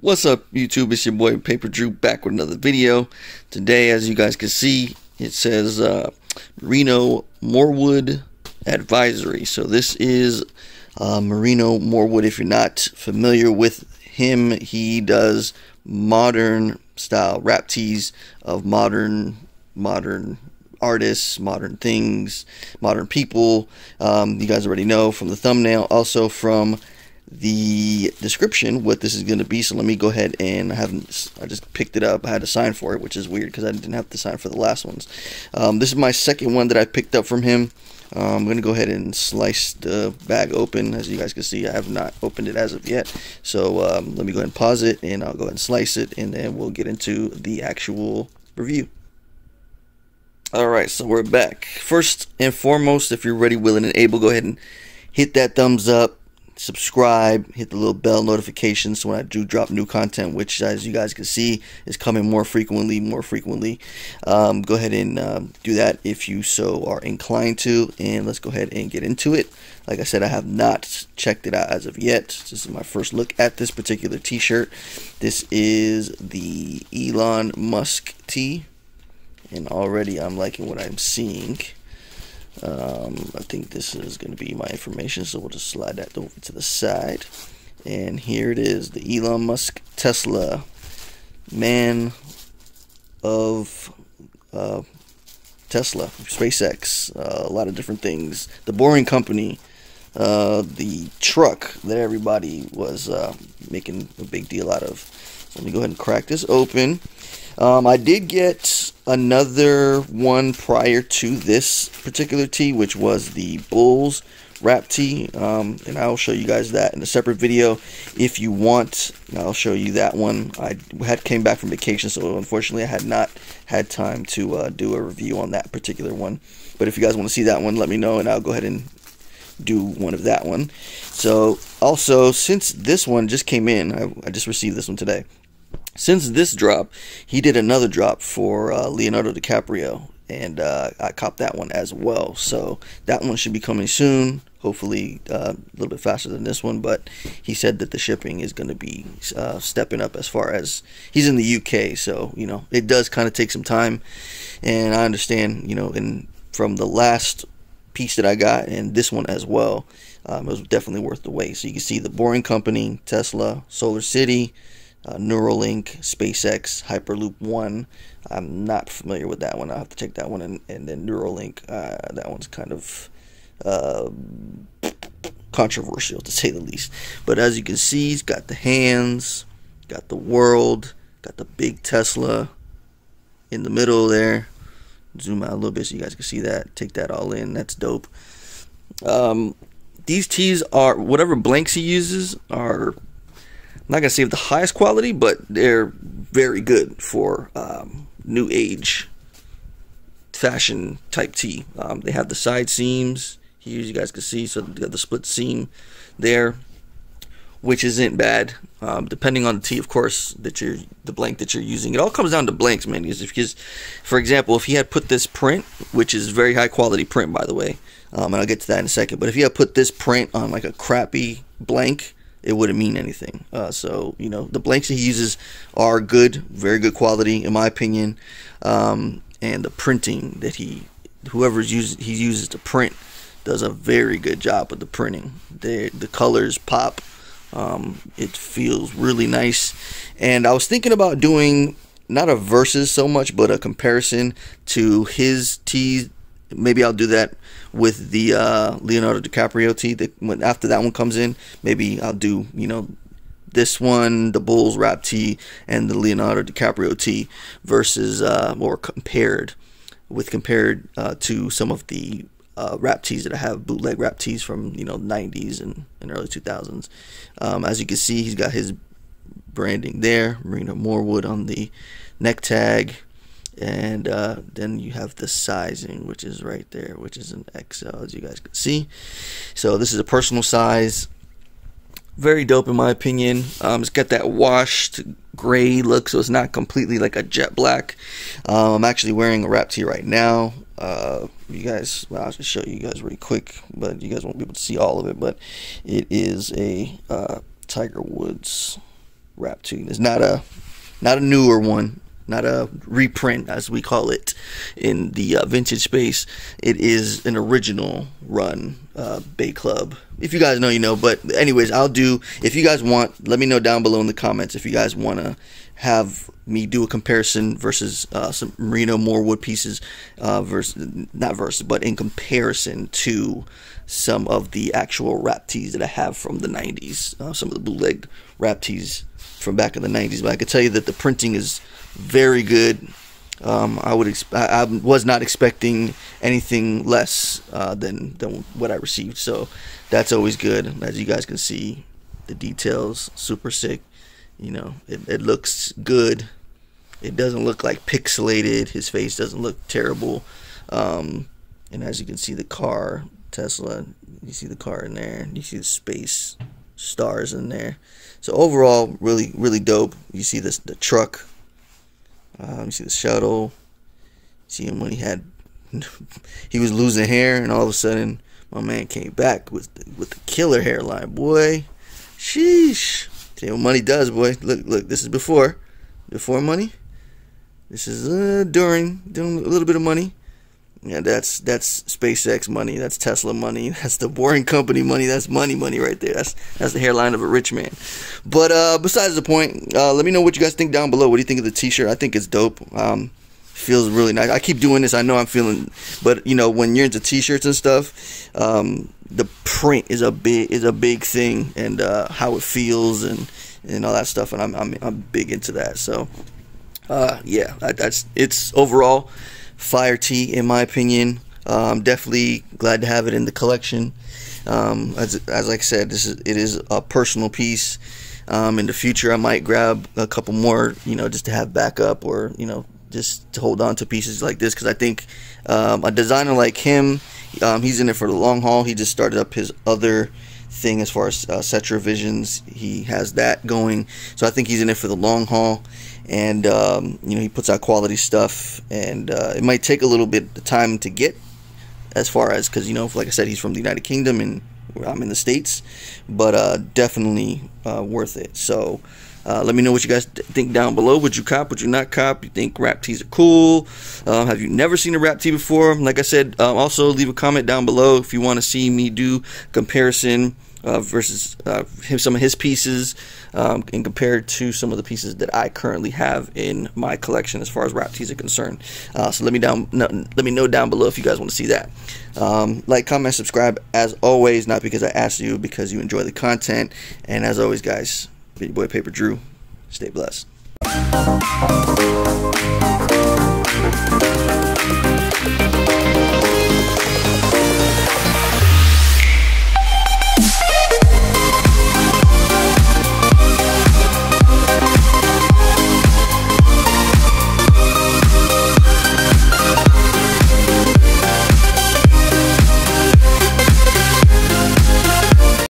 What's up, YouTube? It's your boy Pay-Per-Drew back with another video. Today, as you guys can see, it says uh, Marino Morwood Advisory. So this is uh, Marino Morwood. If you're not familiar with him, he does modern style rap tees of modern modern artists, modern things, modern people. Um, you guys already know from the thumbnail, also from the description what this is going to be. So let me go ahead and I haven't, I just picked it up. I had to sign for it, which is weird because I didn't have to sign for the last ones. Um, this is my second one that I picked up from him. Uh, I'm going to go ahead and slice the bag open. As you guys can see, I have not opened it as of yet. So um, let me go ahead and pause it and I'll go ahead and slice it and then we'll get into the actual review. Alright, so we're back. First and foremost, if you're ready, willing, and able, go ahead and hit that thumbs up subscribe, hit the little bell notification so when I do drop new content, which as you guys can see is coming more frequently, more frequently. Um, go ahead and um, do that if you so are inclined to, and let's go ahead and get into it. Like I said, I have not checked it out as of yet. This is my first look at this particular T-shirt. This is the Elon Musk tee, and already I'm liking what I'm seeing. Um, I think this is going to be my information, so we'll just slide that over to the side. And here it is the Elon Musk Tesla man of uh, Tesla, SpaceX, uh, a lot of different things. The Boring Company, uh, the truck that everybody was uh, making a big deal out of. So let me go ahead and crack this open. Um, I did get another one prior to this particular tee, which was the Bulls rap tee, um, and I'll show you guys that in a separate video if you want. I'll show you that one. I had came back from vacation, so unfortunately I had not had time to uh, do a review on that particular one. But if you guys want to see that one, let me know, and I'll go ahead and do one of that one. So also, since this one just came in, I, I just received this one today. Since this drop, he did another drop for uh, Leonardo DiCaprio, and uh, I copped that one as well. So that one should be coming soon. Hopefully, uh, a little bit faster than this one. But he said that the shipping is going to be uh, stepping up as far as he's in the UK. So you know, it does kind of take some time, and I understand. You know, and from the last piece that I got and this one as well, um, it was definitely worth the wait. So you can see the Boring Company, Tesla, Solar City uh, Neuralink, SpaceX, Hyperloop One. I'm not familiar with that one. I'll have to check that one. And, and then Neuralink, uh, that one's kind of uh, controversial to say the least. But as you can see, he's got the hands, got the world, got the big Tesla in the middle there. Zoom out a little bit so you guys can see that. Take that all in. That's dope. Um, these tees are whatever blanks he uses are not gonna say of the highest quality, but they're very good for um, new age fashion type tee. Um, they have the side seams here, you guys can see, so they got the split seam there, which isn't bad. Um, depending on the tee, of course, that you're the blank that you're using. It all comes down to blanks, man. Because, because for example, if he had put this print, which is very high quality print, by the way, um, and I'll get to that in a second. But if he had put this print on like a crappy blank, it wouldn't mean anything. Uh, so you know the blanks that he uses are good, very good quality in my opinion, um, and the printing that he whoever's uses he uses to print does a very good job with the printing. The the colors pop. Um, it feels really nice, and I was thinking about doing not a versus so much, but a comparison to his tees maybe I'll do that with the uh, Leonardo DiCaprio tee. That when after that one comes in, maybe I'll do you know this one, the Bulls rap tee, and the Leonardo DiCaprio tee versus uh, or compared with compared uh, to some of the uh, rap tees that I have bootleg rap tees from you know 90s and, and early 2000s. Um, as you can see, he's got his branding there, Marino Morwood on the neck tag and uh, then you have the sizing which is right there which is an XL as you guys can see. So this is a personal size. Very dope in my opinion. Um, it's got that washed gray look so it's not completely like a jet black. Um, I'm actually wearing a rap tee right now. Uh, you guys well, I'll just show you guys really quick but you guys won't be able to see all of it but it is a uh, Tiger Woods rap tee. It's not a not a newer one, not a reprint as we call it in the uh, vintage space. It is an original run uh, Bay Club. If you guys know, you know. But anyways, I'll do. If you guys want, let me know down below in the comments if you guys want to have me do a comparison versus uh, some Marino Morwood pieces, uh, versus not versus, but in comparison to some of the actual rap tees that I have from the 90s, uh, some of the bootleg rap tees from back in the 90s. But I can tell you that the printing is very good. Um, I would I, I, was not expecting anything less uh, than than what I received, so that's always good. As you guys can see, the details super sick. You know, it, it looks good. It doesn't look like pixelated. His face doesn't look terrible. Um, and as you can see, the car Tesla, you see the car in there. You see the space stars in there. So overall, really, really dope. You see this the truck um, you see the shuttle. See him when he had he was losing hair, and all of a sudden my man came back with the, with the killer hairline, boy. Sheesh. See what money does, boy. Look, look. This is before, before money. This is uh, during, doing a little bit of money. Yeah, that's that's SpaceX money. That's Tesla money. That's the Boring Company money. That's money, money right there. That's that's the hairline of a rich man. But uh, besides the point, uh, let me know what you guys think down below. What do you think of the T-shirt? I think it's dope. Um, feels really nice. I keep doing this. I know I'm feeling, but you know when you're into T-shirts and stuff, um, the print is a big is a big thing, and uh, how it feels and and all that stuff. And I'm I'm, I'm big into that. So uh, yeah, that, that's it's overall fire tee in my opinion. Um, definitely glad to have it in the collection. Um, as, as like I said, this is it is a personal piece. Um, in the future, I might grab a couple more, you know, just to have backup or you know, just to hold on to pieces like this because I think um, a designer like him, um, he's in it for the long haul. He just started up his other thing as far as uh, Cetra Visions. He has that going, so I think he's in it for the long haul and um, you know he puts out quality stuff and uh, it might take a little bit of time to get as far as because you know like i said he's from the united kingdom and i'm in the states but uh, definitely uh, worth it so uh, let me know what you guys think down below. Would you cop? Would you not cop? You think rap tees are cool? Um, have you never seen a rap tee before? Like I said, um, also leave a comment down below if you want to see me do comparison uh, versus uh, some of his pieces um, and compared to some of the pieces that I currently have in my collection as far as rap tees are concerned. Uh, so let me down no, let me know down below if you guys want to see that. Um, like, comment, subscribe as always, not because I asked you, because you enjoy the content. And as always, guys, Video Boy Pay-Per-Drew, stay blessed.